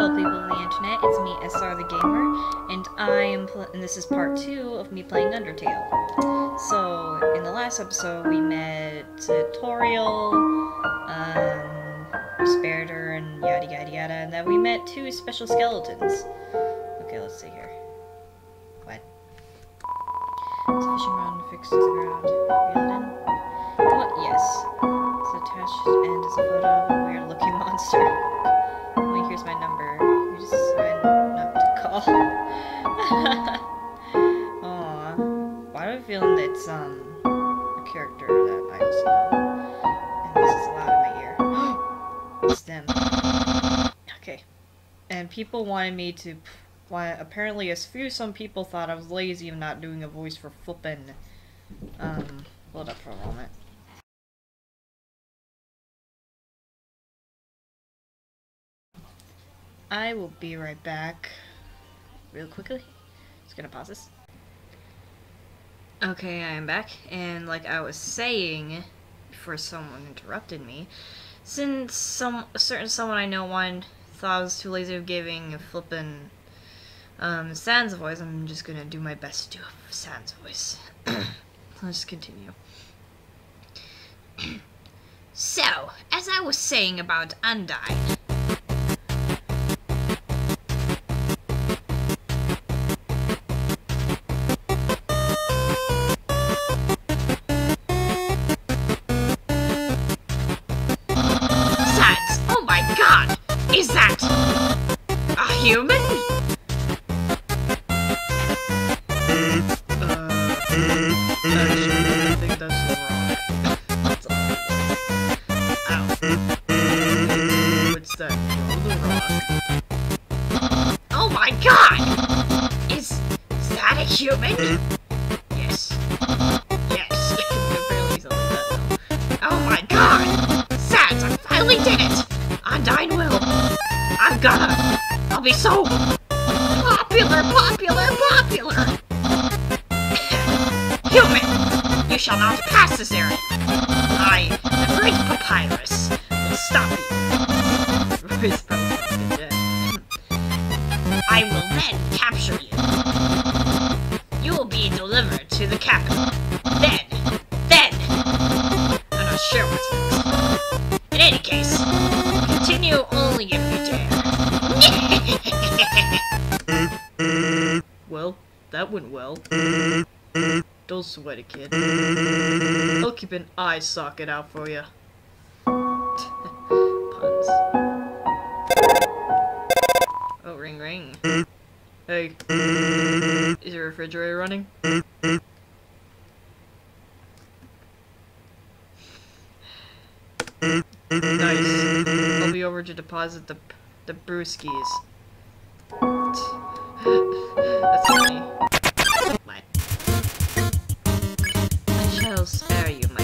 fellow people on the internet. It's me, SR the Gamer, and I am and this is part two of me playing Undertale. So, in the last episode, we met Toriel, um, Spiritor, and yada yada yada, and then we met two special skeletons. Okay, let's see here. What? A fixed to the ground. Yes. It's attached and is a photo of a weird looking monster. Why do I feel that it's um a character that I also know? And this is loud in my ear. it's them. Okay. And people wanted me to why apparently as few some people thought I was lazy of not doing a voice for flippin' um hold up for a moment. I will be right back real quickly. Just gonna pause this. Okay, I am back, and like I was saying before someone interrupted me, since some a certain someone I know one thought I was too lazy of giving a flippin' um, Sans voice, I'm just gonna do my best to do a Sans voice. Let's continue. so, as I was saying about Undyne, capture you. You will be delivered to the capital. Then, then, I'm not sure what's next. In any case, continue only if you dare. well, that went well. Don't sweat it, kid. I'll keep an eye socket out for you. Puns. Oh, ring ring. Hey. Is your refrigerator running? Nice. I'll be over to deposit the the brewskis. That's funny. What? I shall spare you, my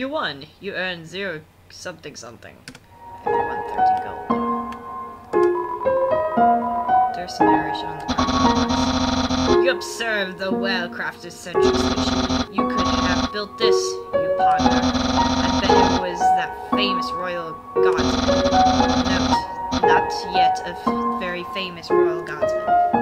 You won. You earned zero something something. And you won 30 gold. There's narration on the You observed the well-crafted central station. You couldn't have built this, you ponder. I bet it was that famous royal guardsman. Note, not yet a very famous royal guardsman.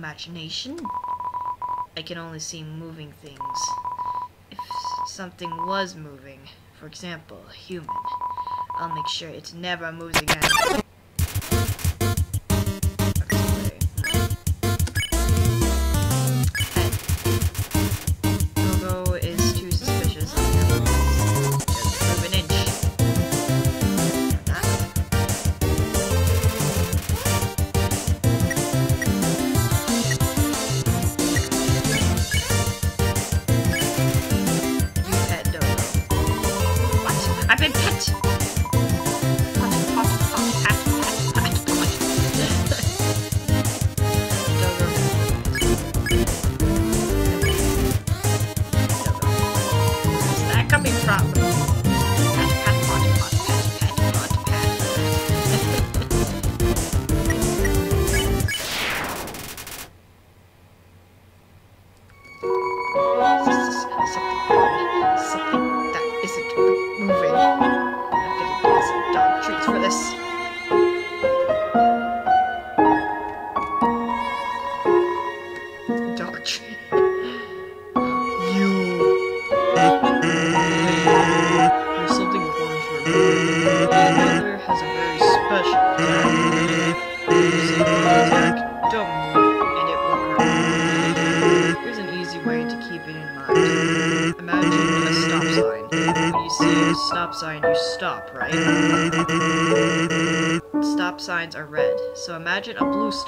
imagination. I can only see moving things. If something was moving, for example, human, I'll make sure it never moves again.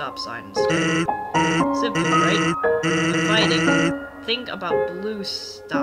stop right? Think about blue stuff.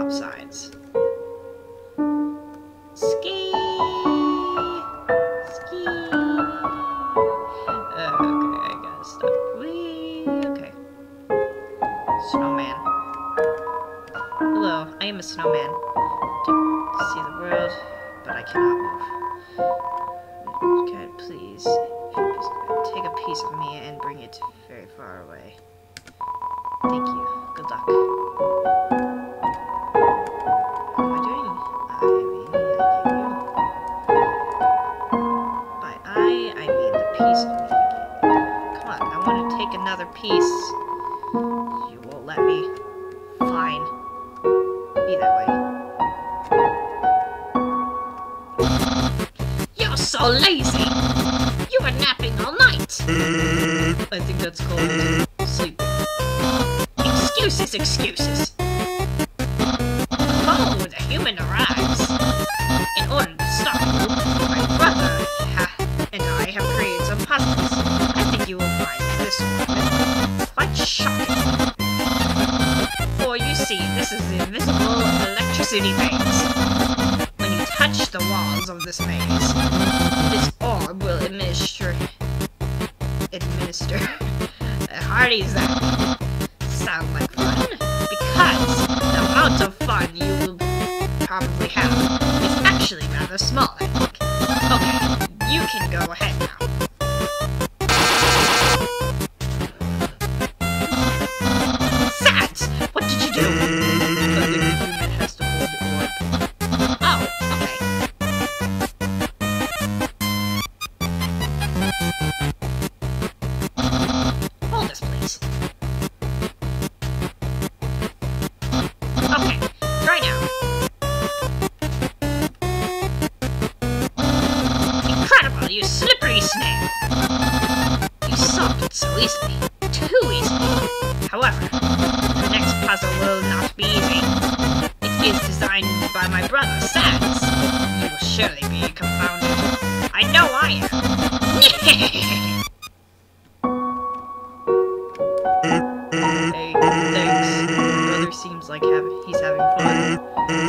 seems like have, he's having fun.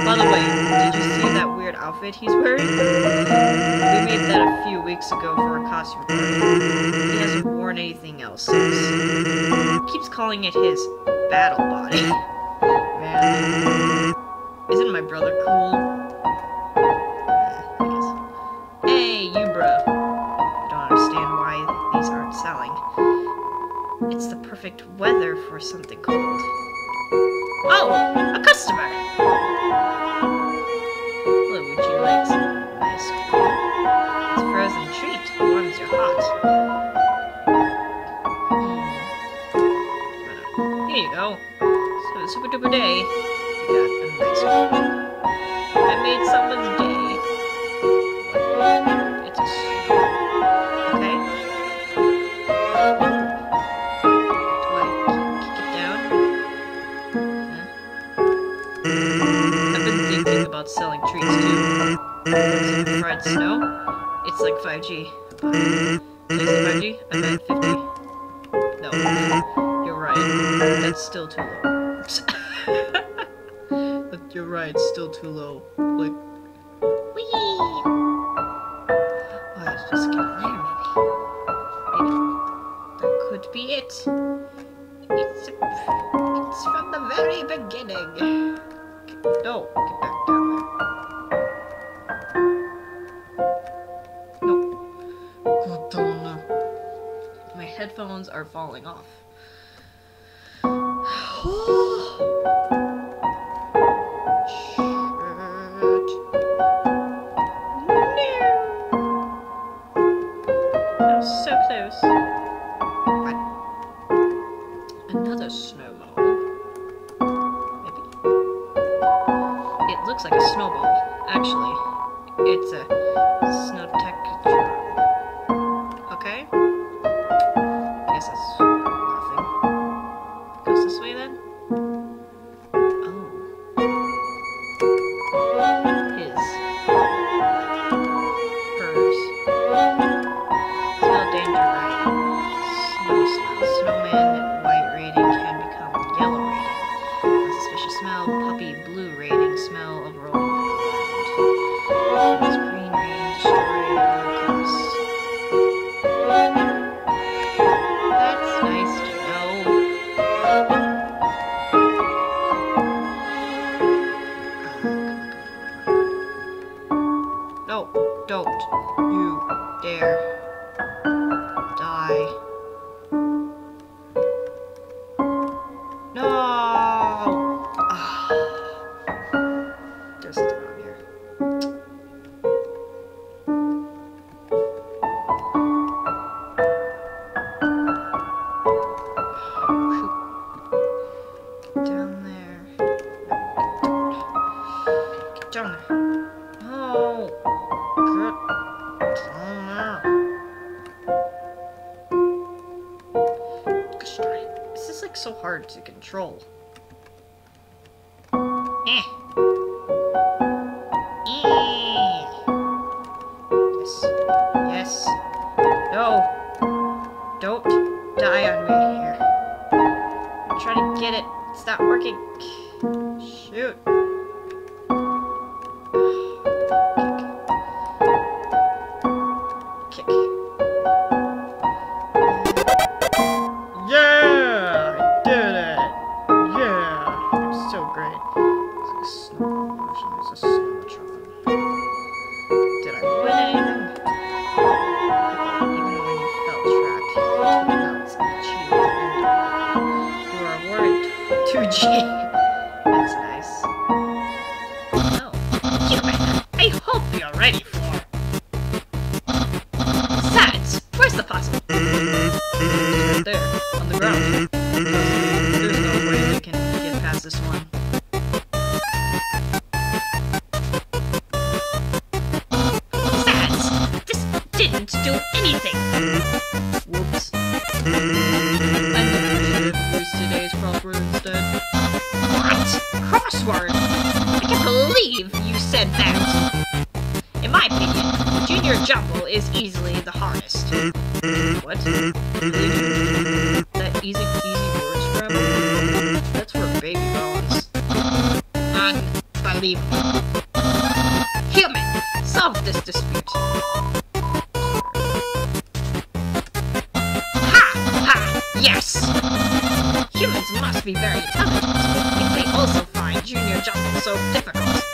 By the way, did you see that weird outfit he's wearing? We made that a few weeks ago for a costume party. He hasn't worn anything else since. He keeps calling it his. to snow. control. Crossword. What? Crossword? I can't believe you said that! In my opinion, Junior Jumble is easily the hardest. What? That easy, easy word scramble? That's for baby bones. Unbelievable. Human, solve this dispute. must be very talented. They also find Junior Jumble so difficult.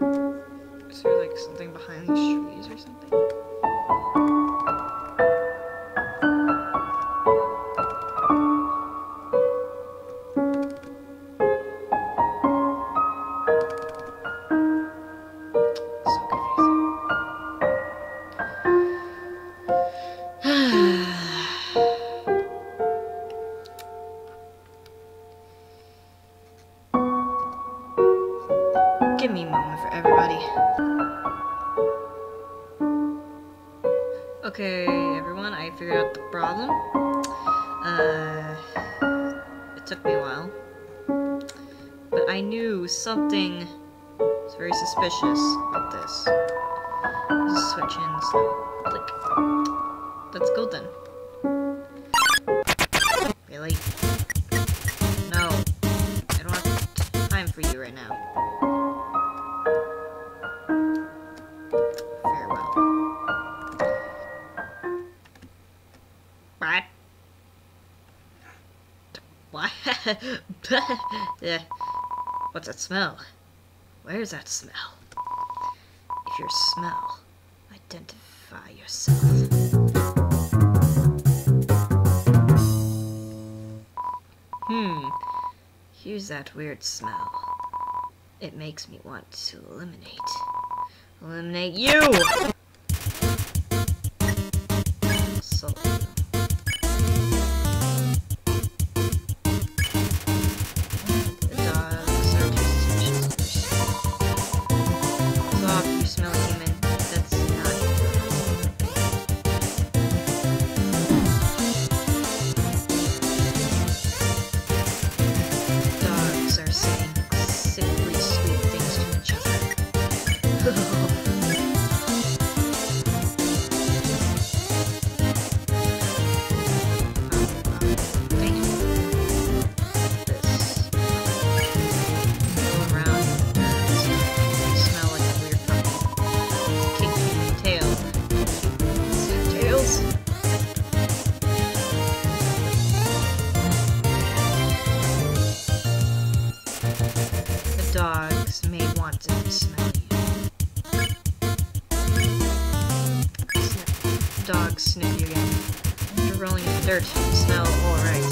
Is there like something behind these trees or something? suspicious of this. Just switch in slow. Click. Let's go then. Really? No. I don't have time for you right now. Farewell. What? What? What's that smell? Where's that smell? smell. Identify yourself. Hmm. Here's that weird smell. It makes me want to eliminate. Eliminate you! again. After rolling in dirt Smell alright.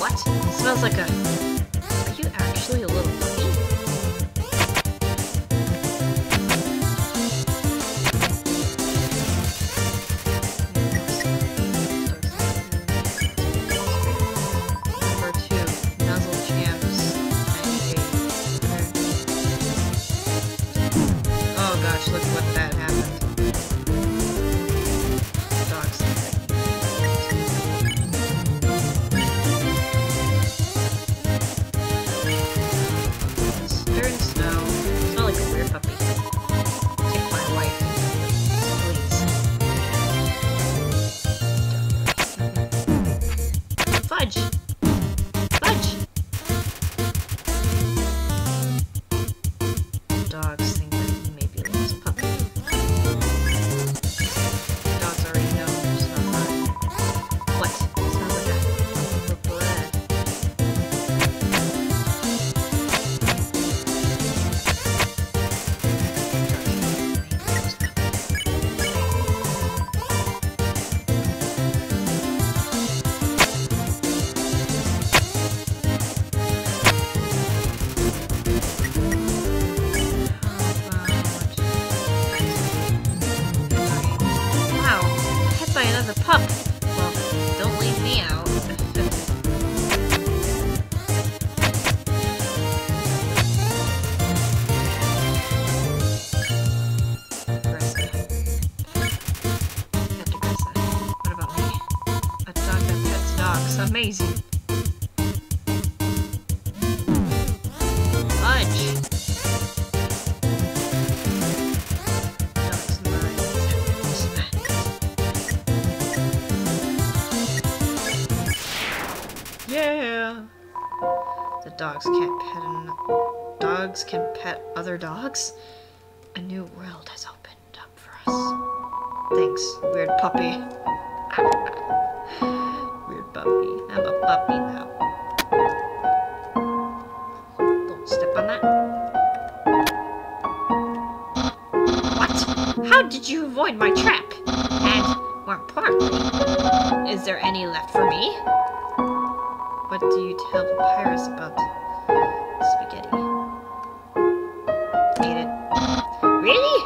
What? It smells like a dogs can't pet an dogs can pet other dogs? A new world has opened up for us. Thanks, weird puppy. weird puppy. I'm a puppy now. Don't step on that. What? How did you avoid my trap? And, more importantly, is there any left for me? What do you tell Papyrus about spaghetti? Ate it. Really?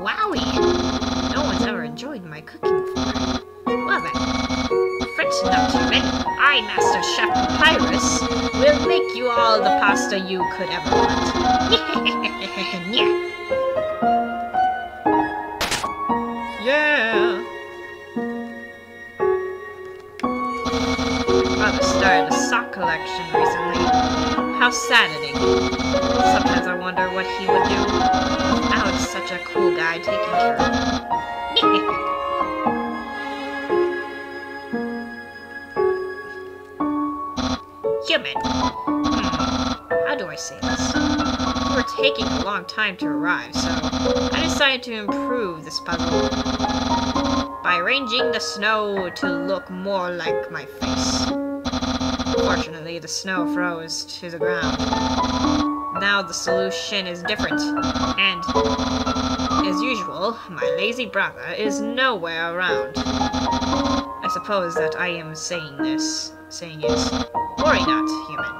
Wowie! No one's ever enjoyed my cooking before. Well then, fret not human. I, Master Chef Papyrus, will make you all the pasta you could ever want. How saddening. Sometimes I wonder what he would do. Alex such a cool guy taking care of Human. Hmm. How do I say this? You were taking a long time to arrive, so I decided to improve this puzzle by arranging the snow to look more like my face. Fortunately, the snow froze to the ground. Now the solution is different, and as usual, my lazy brother is nowhere around. I suppose that I am saying this, saying is, worry not, human.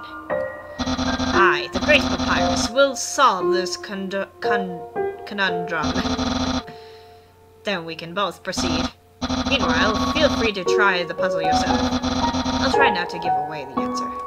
I, the great papyrus, will solve this con- conundrum. then we can both proceed. Meanwhile, feel free to try the puzzle yourself. I'll try not to give away the answer.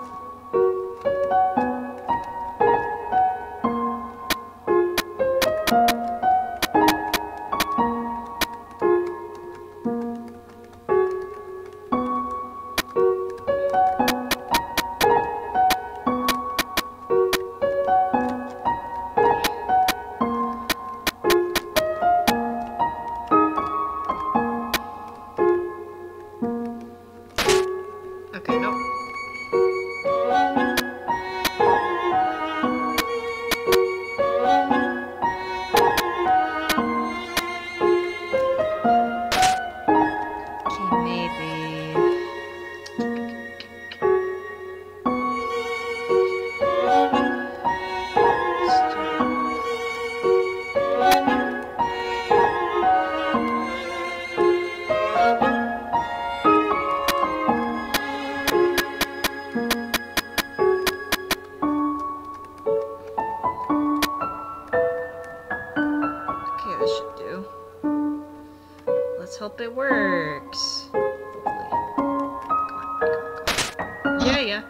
Should do. Let's hope it works. Yeah, yeah.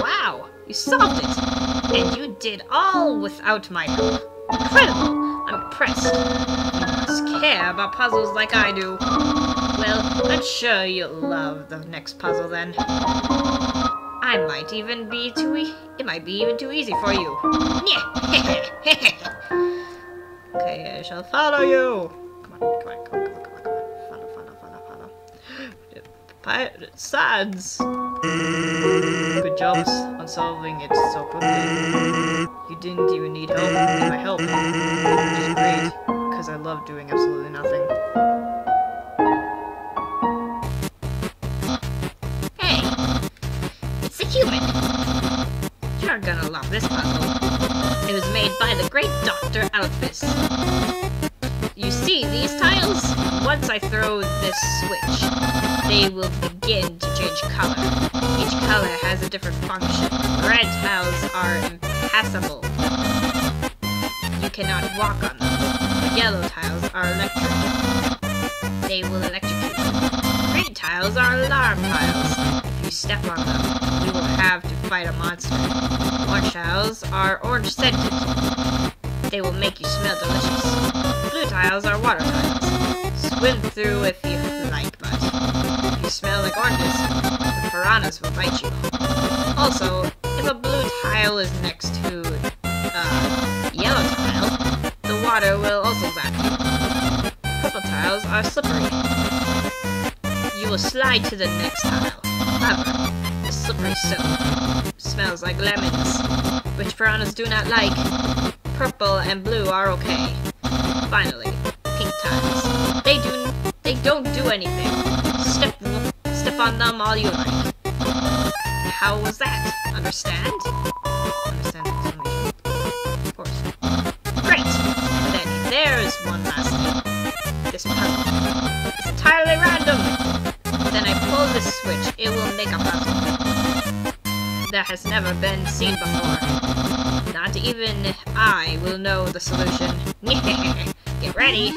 Wow, you solved it! And you did all without my help. Incredible! I'm impressed. You must care about puzzles like I do. Well, I'm sure you'll love the next puzzle then. I might even be too e- it might be even too easy for you. okay, I shall follow you. Come on, come on, come on, come on, come on, come on. Follow, follow, follow, follow. Pirate Sands. Good jobs on solving it so quickly. You didn't even need help in my help, which is great, because I love doing absolutely nothing. It was made by the great Dr. Alphys. You see these tiles? Once I throw this switch, they will begin to change color. Each color has a different function. Red tiles are impassable. You cannot walk on them. Yellow tiles are electric. They will electrocute you. Green tiles are alarm tiles. If you step on them, have to fight a monster. Orange tiles are orange scented. They will make you smell delicious. Blue tiles are water tiles. Swim through if you like, but if you smell like oranges, the piranhas will bite you. Also, if a blue tile is next to uh, yellow tile, the water will also zap you. Purple tiles are slippery. You will slide to the next tile. However, the slippery soap smells like lemons, which piranhas do not like. Purple and blue are okay. Finally, pink tiles. They do they don't do anything. Step step on them all you like. How was that? Understand? Understand. Of course. Great! Then there's one last thing. This puzzle. It's entirely random! Then I pull this switch, it will make a puzzle. That has never been seen before. Not even I will know the solution. Get ready!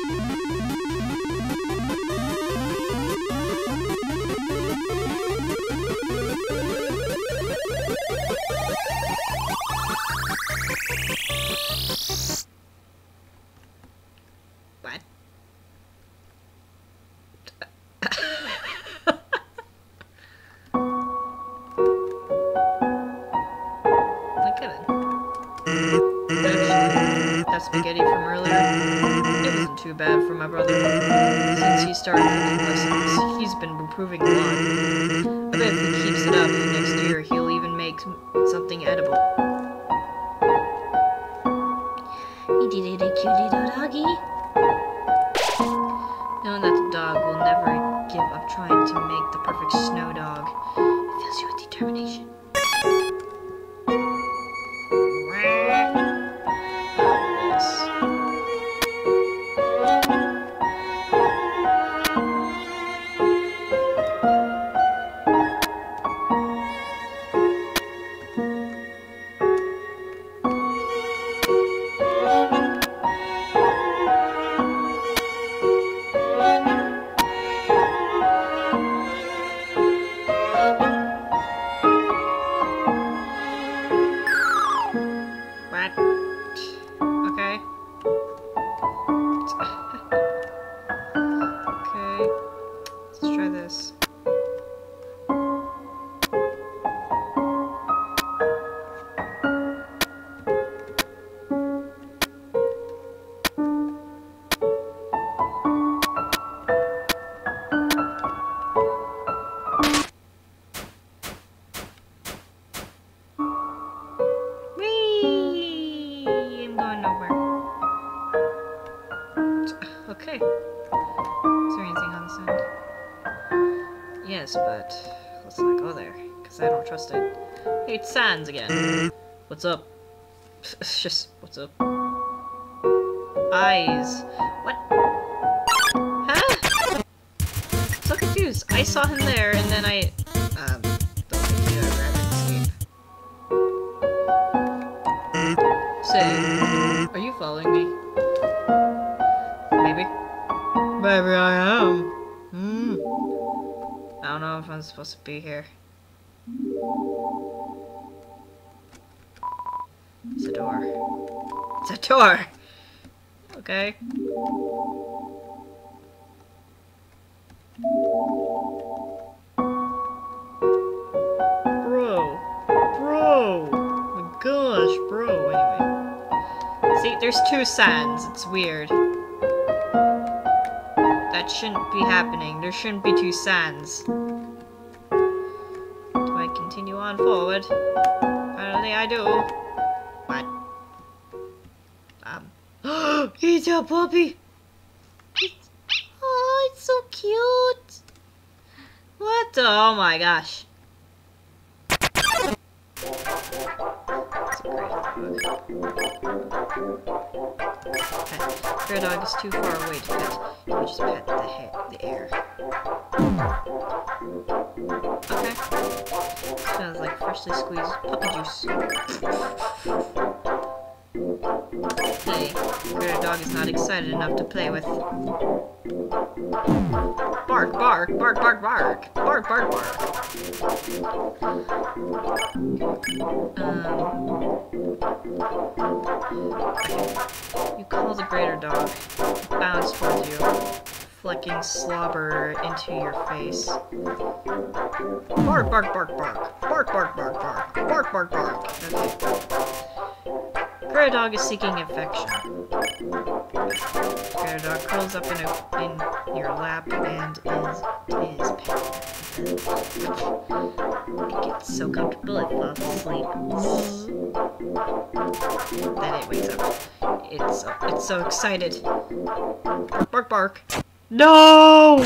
Improving What's up? It's just, what's up? Eyes. What? Huh? So confused. I saw him there, and then I, um, don't think you had escape. Say, are you following me? Maybe. Maybe I am. Hmm. I don't know if I'm supposed to be here. It's a door. It's a door! Okay. Bro. Bro! my gosh, bro. Anyway. See, there's two Sans. It's weird. That shouldn't be happening. There shouldn't be two Sans. Do I continue on forward? Apparently I do. He's a puppy! It's- oh, it's so cute! What the? Oh my gosh. It's a great Pet. Bear dog is too far away to pet. You can just pet the, ha- the air. Okay. Smells like freshly squeezed puppy juice. Hey, Bear dog is not excited enough to play with. Bark, bark, bark, bark, bark. Bark, bark, bark. Um, you call the greater dog. It bounds towards you, flecking slobber into your face. Bark, bark, bark, bark. Bark, bark, bark, bark. Bark, bark, bark. Okay. Greater dog is seeking affection. Greater dog curls up in, a, in your lap and is is pet. I get so comfortable it falls asleep. Then it wakes up. It's it's so excited. Bark, bark. No!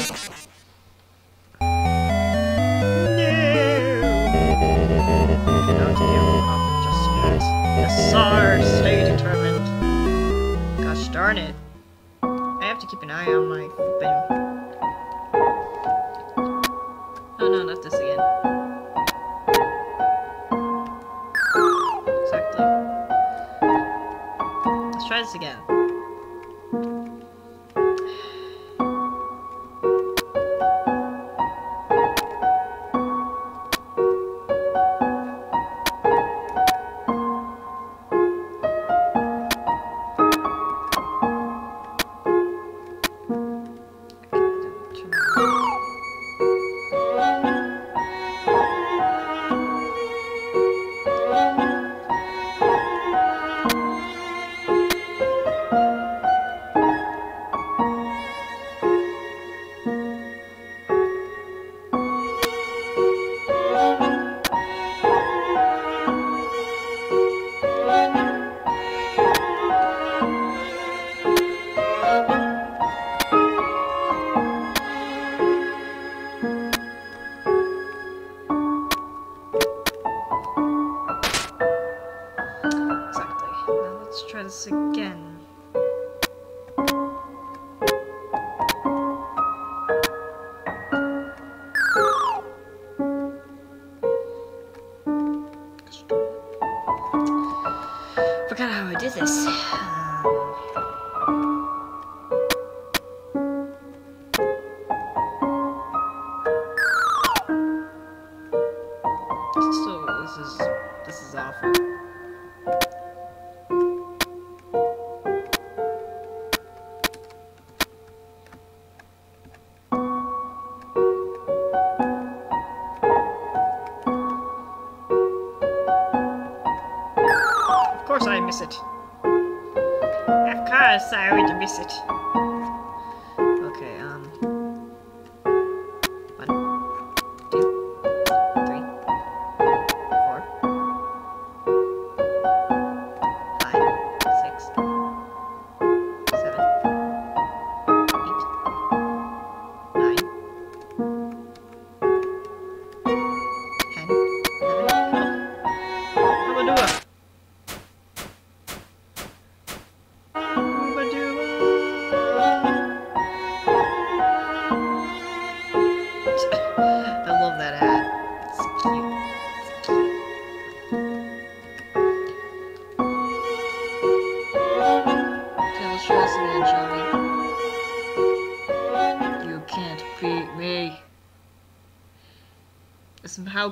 Yes, sir. Stay determined. Gosh darn it. I have to keep an eye on my thing. Oh no, not this again. Exactly. Let's try this again.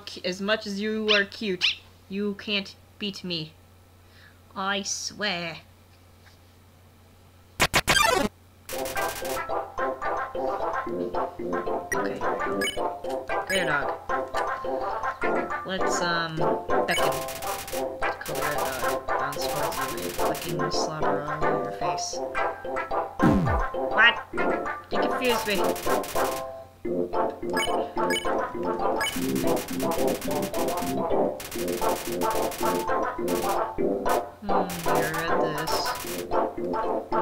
As, how, cu- as much as you are cute, you can't beat me. I swear. Okay. Greater dog. Let's, um, beckon. Call Greater dog. Bounce towards you, flicking slobber all over your face. What? You confused me. Hmm, I read this.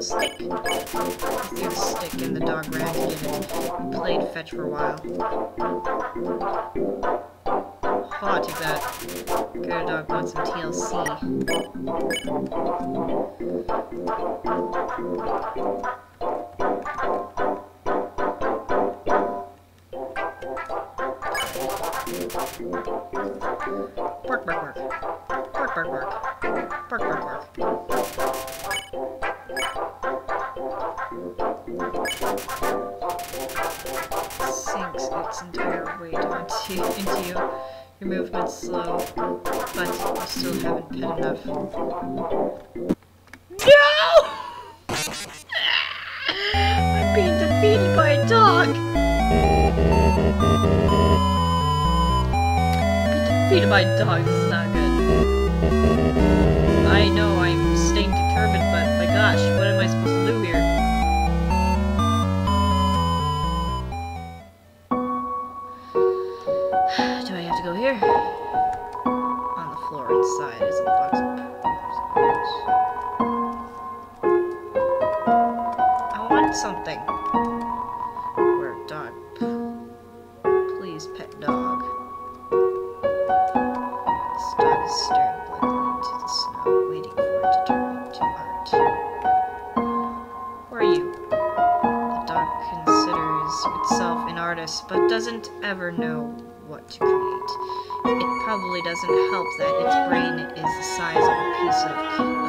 Stick. The stick and the dog ran to get it. Played fetch for a while. I have to go here? On the floor inside is a box. I want something. Where dog? Please, pet dog. This dog is staring blankly into the snow, waiting for it to turn into art. Where are you? The dog considers itself an artist, but doesn't ever know what to create. It probably doesn't help that its brain is the size of a piece of,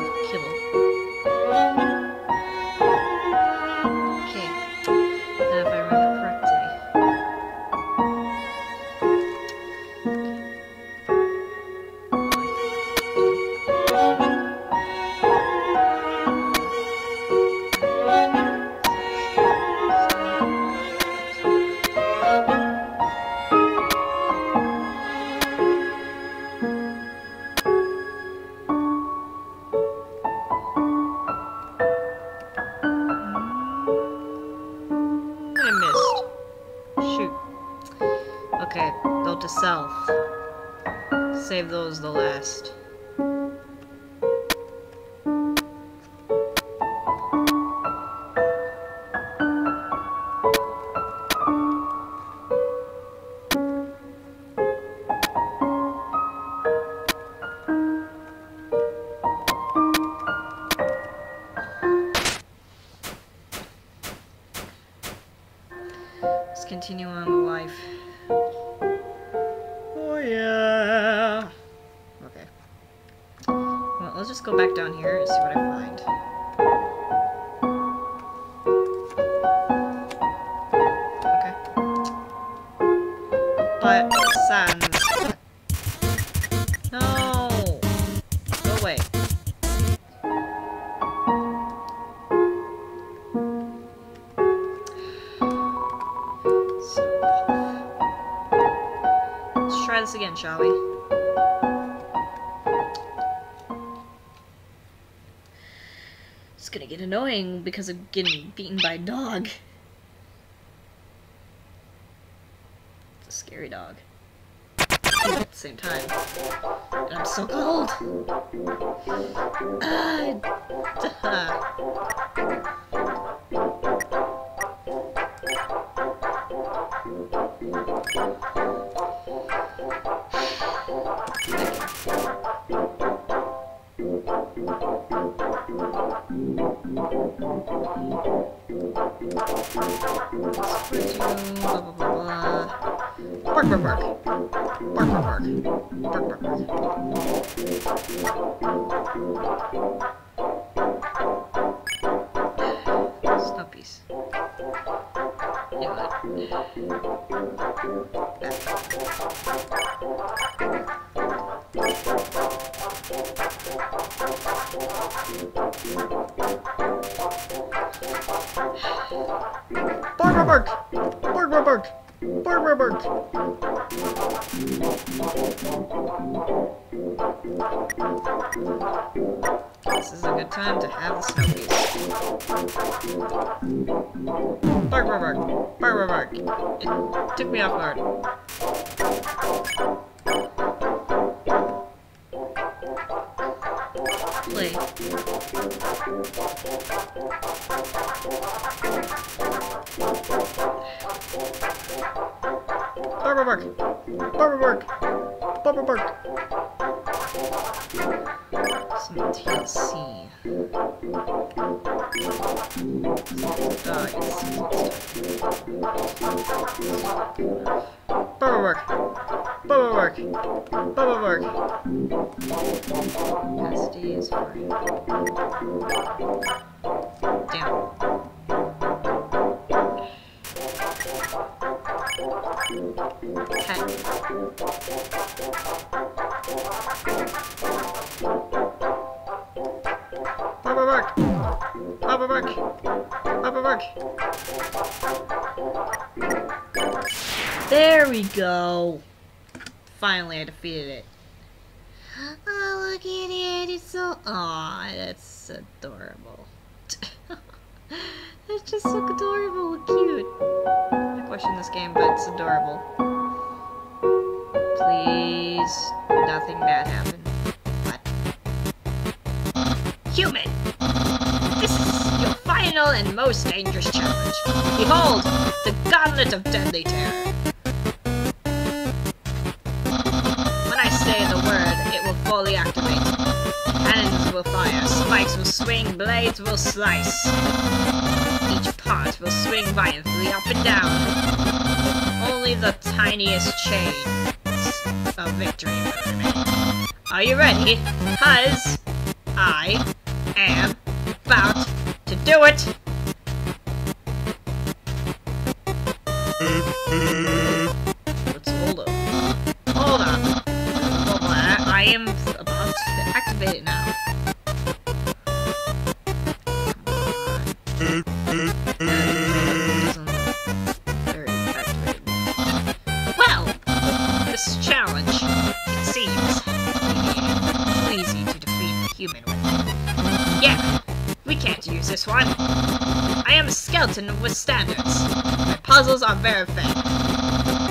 annoying because of getting beaten by a dog. It's a scary dog. At the same time. And I'm so cold! Ah, Gauntlet of Deadly Terror. When I say the word, it will fully activate. Cannons will fire, spikes will swing, blades will slice. Each part will swing violently up and down. Only the tiniest chain of victory will remain. Are you ready? Cause I am about to do it! Hold up. Hold on. Hold on. I, I am about to activate it now. Doesn't this one. I am a skeleton with standards. My puzzles are very thin,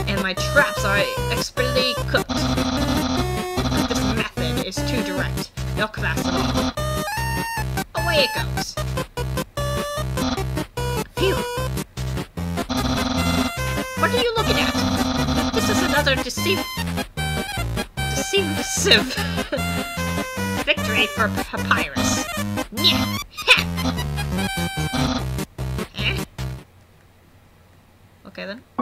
and my traps are expertly cooked. This method is too direct. No class at all. Away it goes. Phew. What are you looking at? This is another deceive... deceive victory for Papyrus. Yeah. Okay then.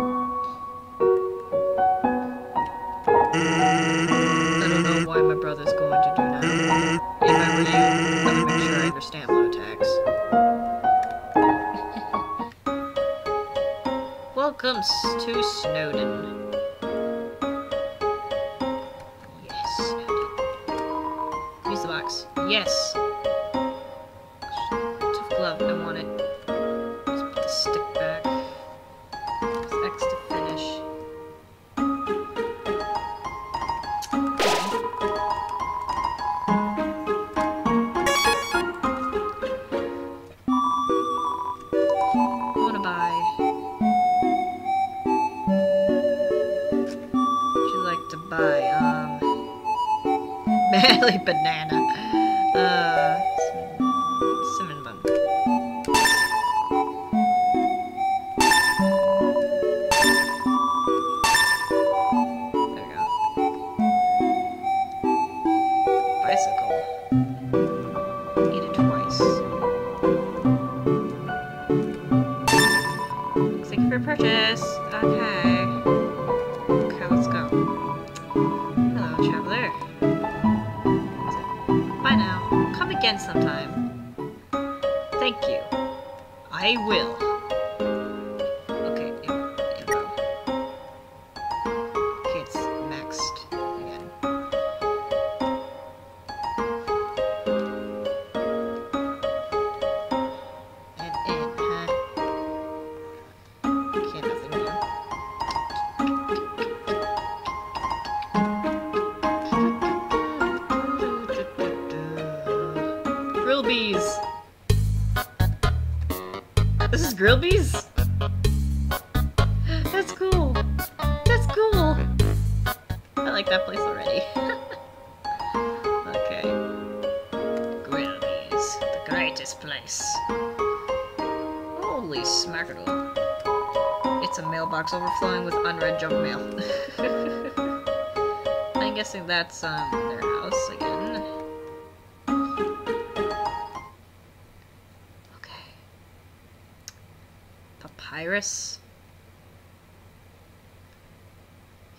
That's um their house again. Okay. Papyrus.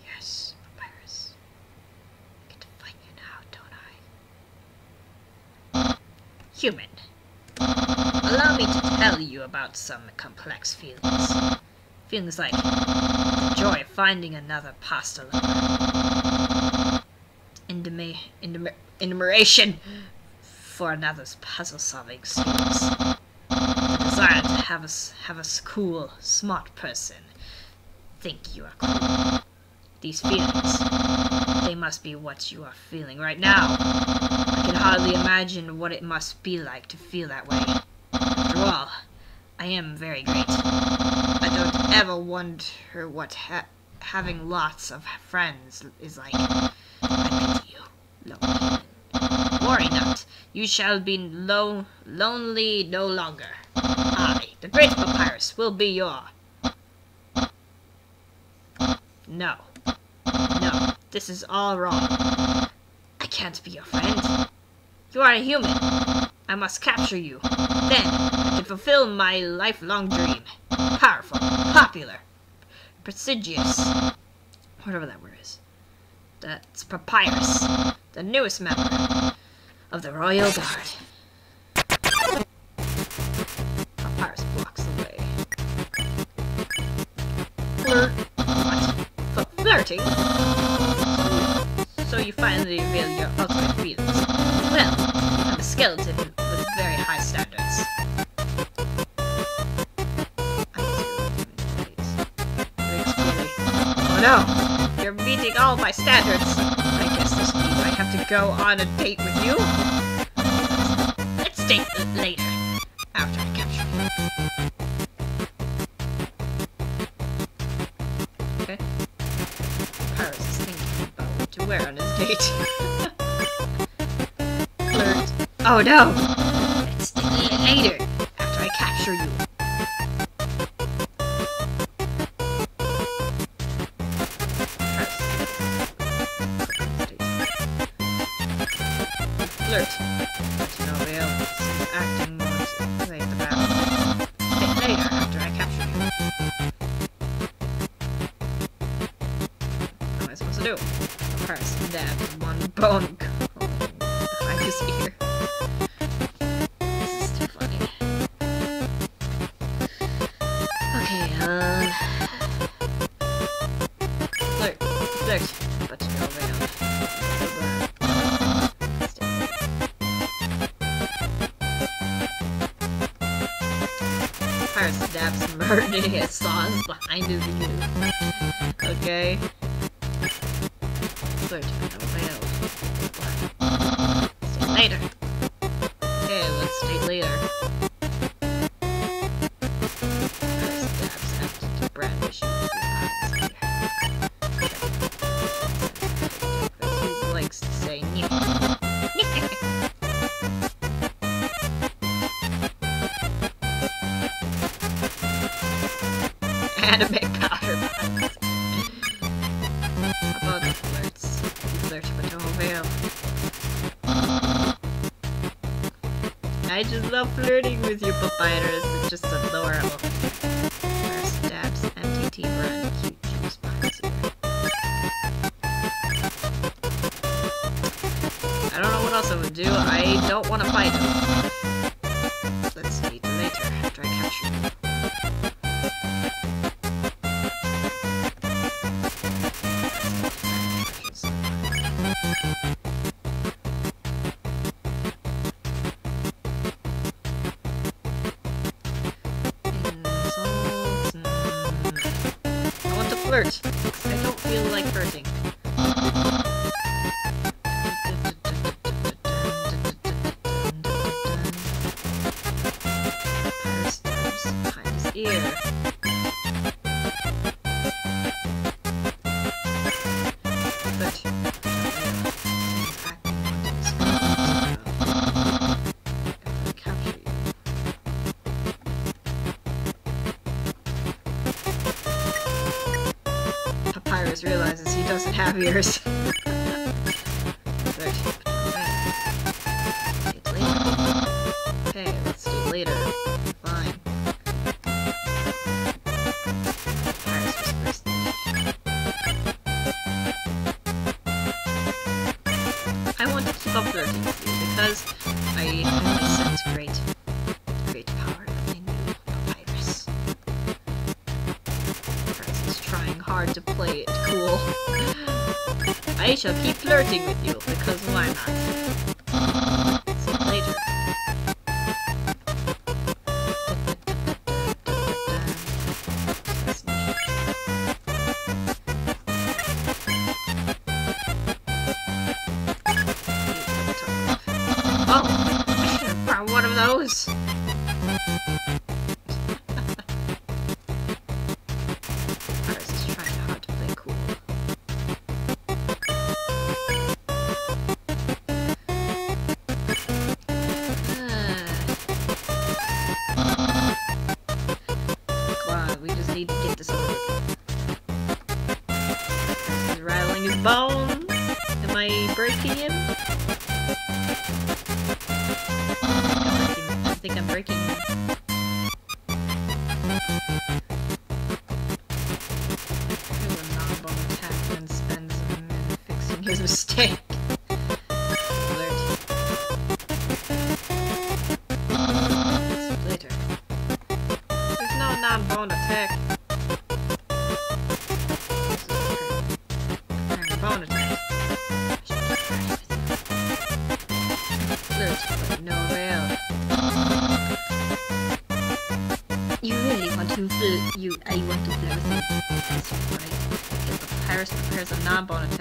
Yes, papyrus. I get to find you now, don't I? Human. Allow me to tell you about some complex feelings. Feelings like the joy of finding another pasta lover. Indima- indima- admiration for another's puzzle-solving skills. The desire to have have a cool, smart person think you are cool. These feelings, they must be what you are feeling right now. I can hardly imagine what it must be like to feel that way. After all, I am very great. I don't ever wonder what ha having lots of friends is like. Worry not, you shall be lo lonely no longer. I, the great papyrus, will be your... No. No, this is all wrong. I can't be your friend. You are a human. I must capture you. Then, I can fulfill my lifelong dream. Powerful, popular, prestigious, whatever that word is. That's Papyrus, the newest member of the Royal Guard. Papyrus blocks the way. Flirt. Flirting? So you finally reveal your ultimate feelings. Well, I'm a skeleton with very high standards. Oh no! You're meeting all my standards! Have to go on a date with you? Let's date later, after I capture you. Okay. Papyrus is thinking about what to wear on his date. Flirt. Oh no! Let's date later, saws behind Love flirting with you, Papyrus. It's just adorable. Papyrus stabs MTT brand cute juice box. I don't know what else I would do. I don't want to fight him. years. shall keep flirting with you, because why not? phone attack. Attack. You really want to flirt? You, I want to flirt with right. If the Papyrus prepares a non-bonus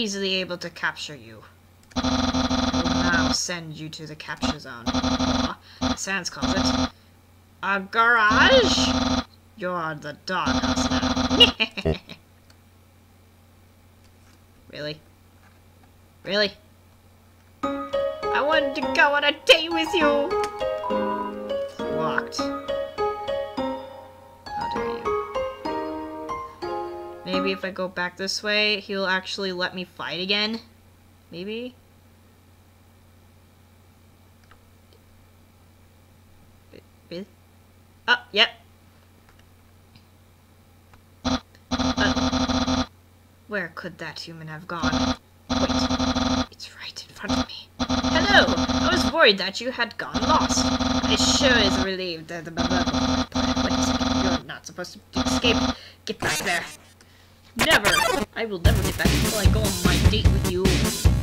easily able to capture you. I will now send you to the capture zone. Ah, Sans calls it. A garage? You're the doghouse now. really? Really? I wanted to go on a date with you! Locked. Maybe if I go back this way, he'll actually let me fight again? Maybe? Oh, yep. Uh, where could that human have gone? Wait, it's right in front of me. Hello! I was worried that you had gone lost. I sure is relieved that the... Wait you're not supposed to escape. Get back there. Never! I will never get back until I go on my date with you.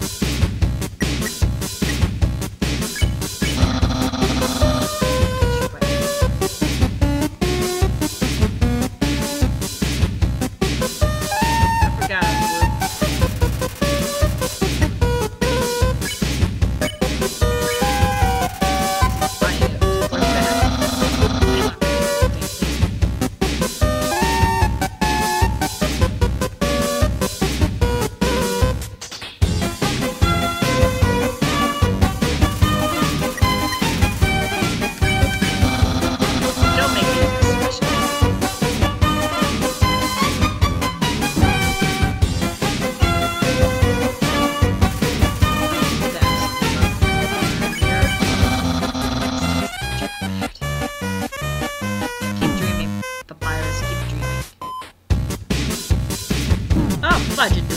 Oh,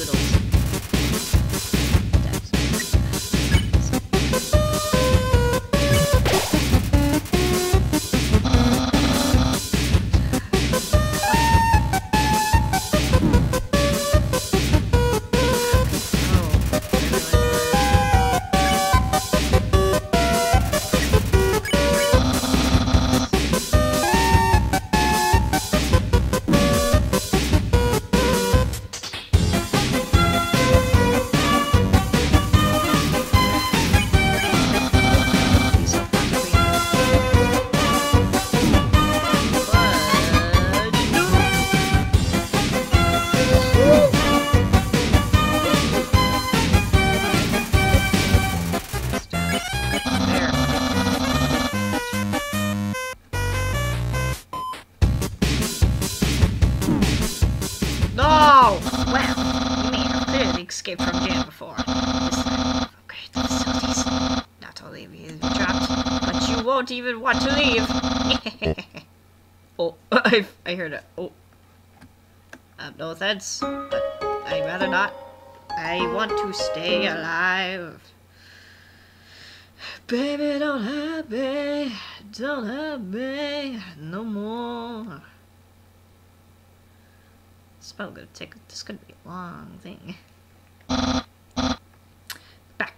want to leave. oh, I, I heard it. Oh. Um, no offense, but I'd rather not. I want to stay alive. Baby, don't hurt me. Don't hurt me no more. It's probably gonna take. This could be a long thing.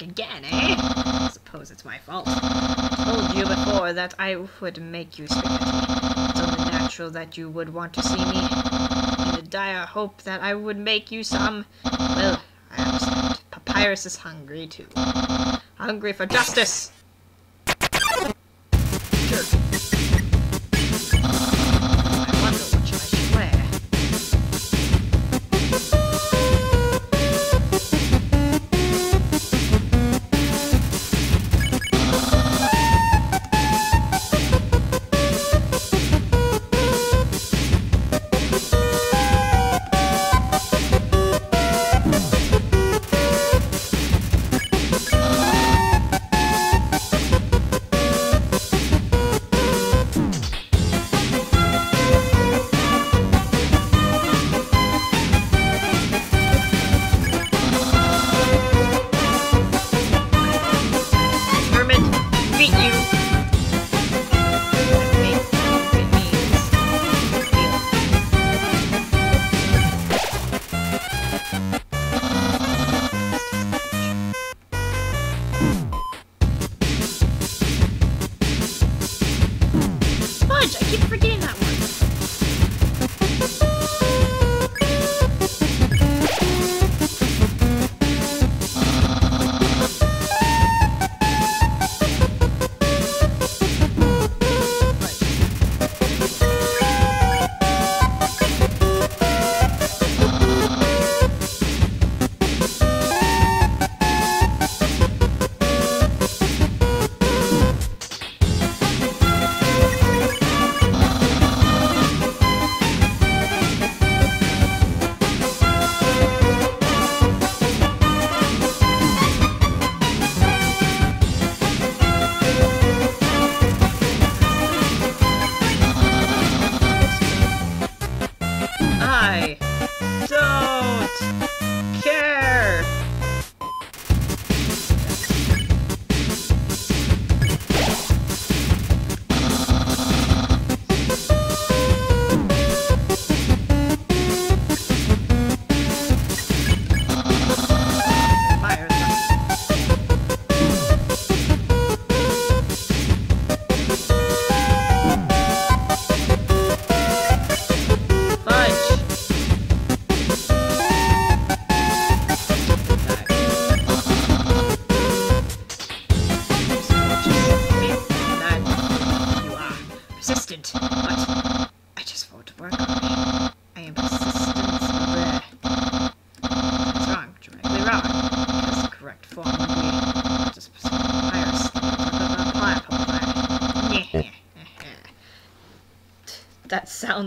Again, eh? I suppose it's my fault. I told you before that I would make you spaghetti. It's only natural that you would want to see me. In the dire hope that I would make you some. Well, I understand. Papyrus is hungry too. Hungry for justice!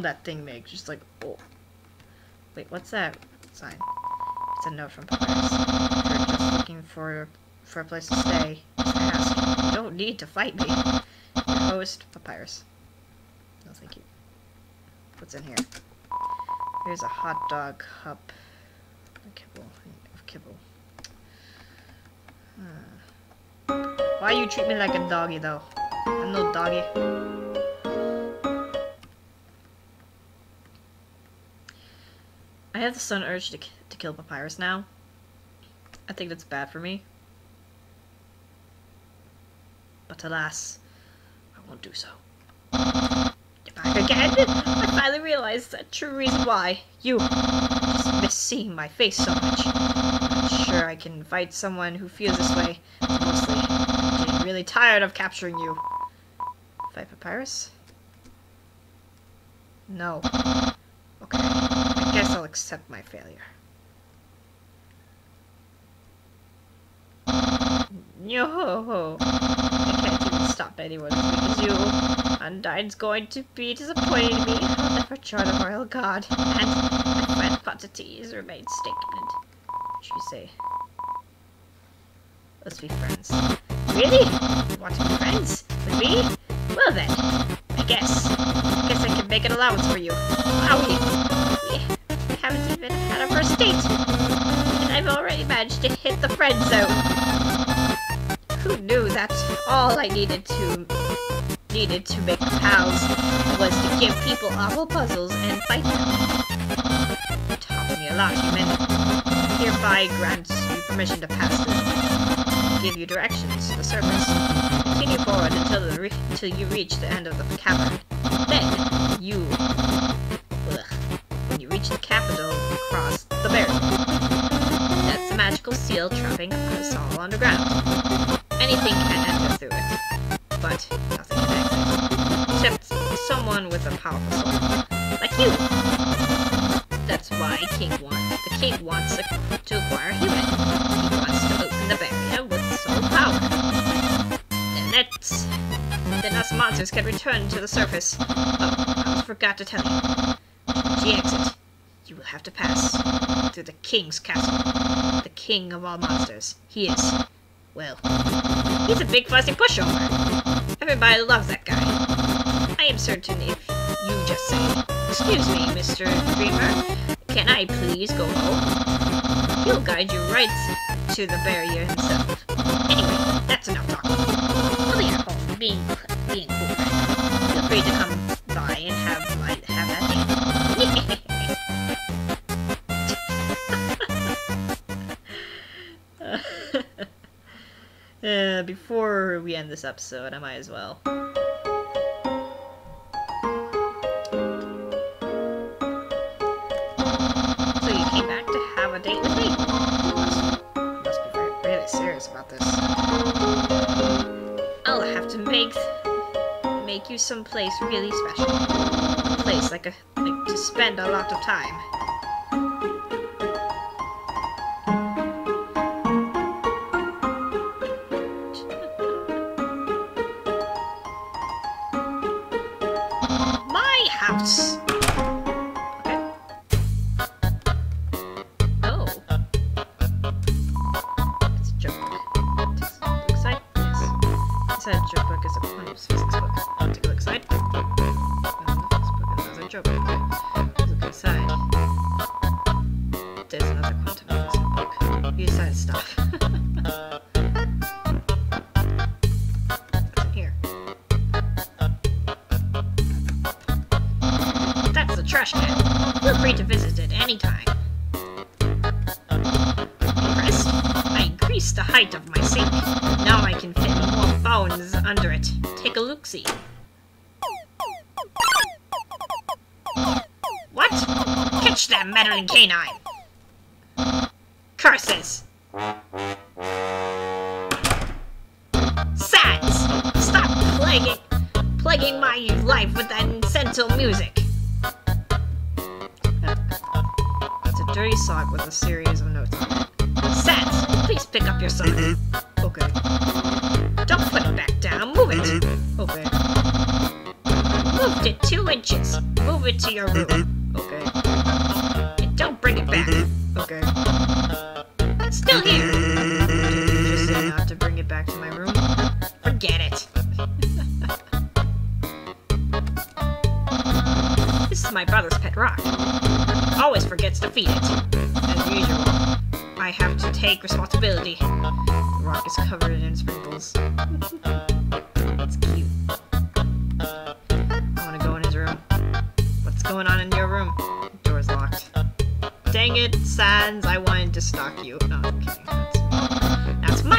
That thing makes, just like, oh. Wait, what's that sign? It's a note from Papyrus. You're just looking for for a place to stay. Just ask. You don't need to fight me. Host, Papyrus. No, thank you. What's in here? Here's a hot dog cup. A kibble. Of kibble. Hmm. Why you treat me like a doggy though? I'm no doggy. I have the sudden urge to, to kill Papyrus now. I think that's bad for me. But alas, I won't do so. You're back again! I finally realized the true reason why. You just miss seeing my face so much. I'm sure I can fight someone who feels this way. Mostly, I'm getting really tired of capturing you. Fight Papyrus? No. Okay, I guess I'll accept my failure. No, I can't even stop anyone as you. Undyne's going to be disappointed in me. I'll never join the royal guard, and my friend Patates remains stagnant. Should we say? Let's be friends. Really? You want to be friends? With me? Well then, I guess. I guess I can make an allowance for you. We haven't even had a first date. And I've already managed to hit the friend zone. Who knew that all I needed to needed to make pals was to give people awful puzzles and fight them. Taught me a lot, human. Hereby grants you permission to pass through. Give you directions to the surface. Continue forward until the until you reach the end of the cavern. Then you seal trapping us all underground. Anything can enter through it, but nothing can. Except someone with a powerful soul. Like you! That's why King wants, the king wants to acquire human. He wants to open the barrier with soul power. Then that's... Then us monsters can return to the surface. Oh, I forgot to tell you. The exit. You will have to pass through the king's castle. King of all monsters. He is well, he's a big fussy pushover. Everybody loves that guy. I am certain if you just say, Excuse me, Mr. Dreemurr, can I please go home? He'll guide you right to the barrier himself. Anyway, that's enough talking. I'll be being, being cool. Feel free to come Before we end this episode, I might as well. So you came back to have a date with me? Must, must be really serious about this. I'll have to make make you some place really special. A place like a like to spend a lot of time. Canine.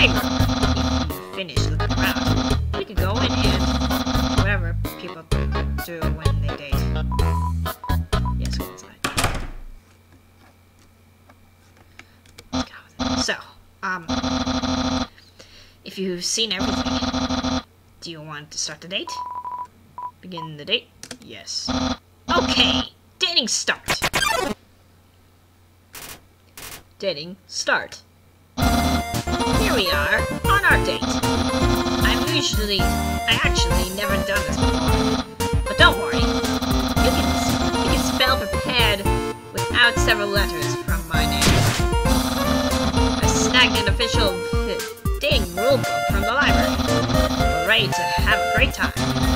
life! Finish looking around. We can go in and whatever people do when they date. Yes, go inside. So, um, if you've seen everything, do you want to start the date? Begin the date? Yes. Okay! Dating start! Dating start we are on our date. I'm usually, I actually never done this before. But don't worry, you can, you can spell prepared without several letters from my name. I snagged an official dang rulebook from the library. Ready to have a great time.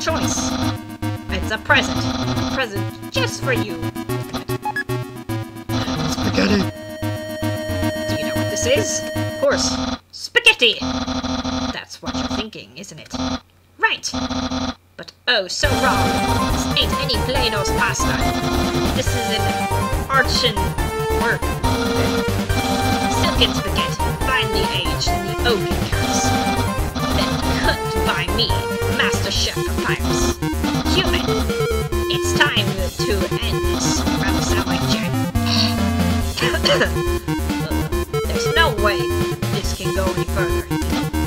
choice. It's a present. A present just for you. Spaghetti. Do you know what this is? Of course. Spaghetti! That's what you're thinking, isn't it? Right! But oh, so wrong! This ain't any plain old pasta. This is an archon work. Silken spaghetti, finely aged in the oaken cast. Then cooked by me the ship, Papyrus. Human, it's time to end this rhapsodic journey. There's no way this can go any further.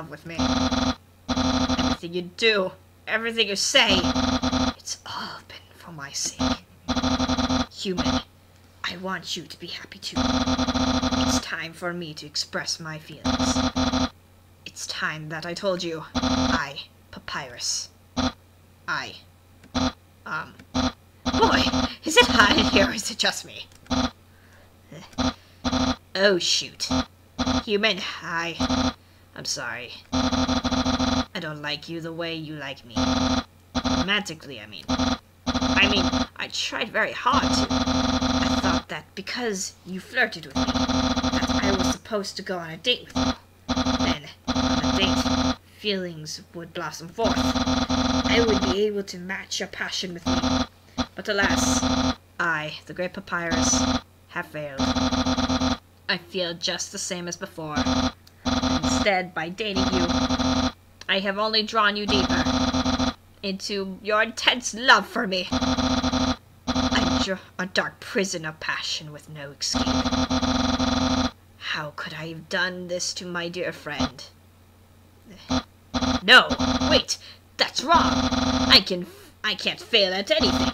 Love with me. Everything you do, everything you say, it's all been for my sake. Human, I want you to be happy too. It's time for me to express my feelings. It's time that I told you. I, Papyrus. I. Um. Boy, is it hot in here or is it just me? Oh, shoot. Human, I. I'm sorry. I don't like you the way you like me. Romantically, I mean. I mean, I tried very hard to. I thought that because you flirted with me, that I was supposed to go on a date with you. Then, on a date, feelings would blossom forth. I would be able to match your passion with me. But alas, I, the great Papyrus, have failed. I feel just the same as before. Instead, by dating you, I have only drawn you deeper into your intense love for me. I'm dr- a dark prison of passion with no escape. How could I have done this to my dear friend? No, wait, that's wrong. I can, I can't fail at anything.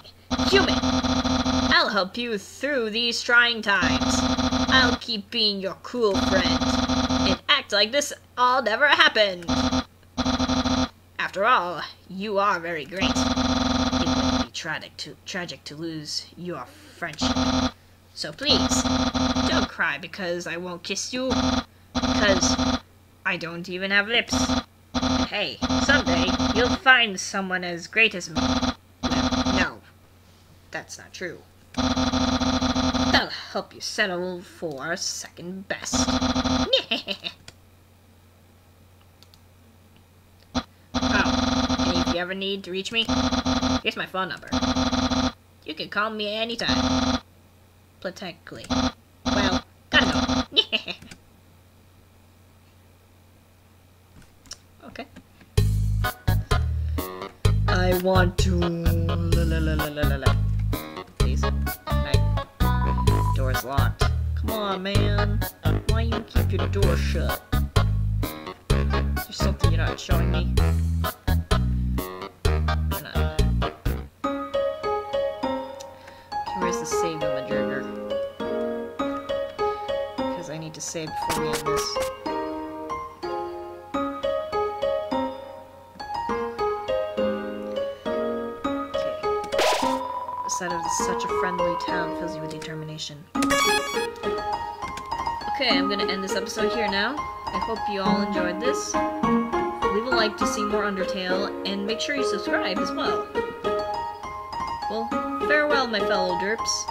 Human, I'll help you through these trying times. I'll keep being your cool friend and act like this all never happened. After all, you are very great. It would be tragic to tragic to lose your friendship. So please, don't cry because I won't kiss you. Because I don't even have lips. Hey, someday you'll find someone as great as me. Well, no, that's not true. That'll help you settle for second best. oh, and if you ever need to reach me, here's my phone number. You can call me anytime. Platonically. Well, kind of. okay. I want to. Please. Hey. Door's locked. Come on, man. Why you keep your door shut? Is there something you're not showing me? Because I need to save before we end this. Okay. The sight of such a friendly town fills you with determination. Okay, I'm gonna end this episode here now. I hope you all enjoyed this. Leave a like to see more Undertale, and make sure you subscribe as well. Well, farewell, my fellow derps.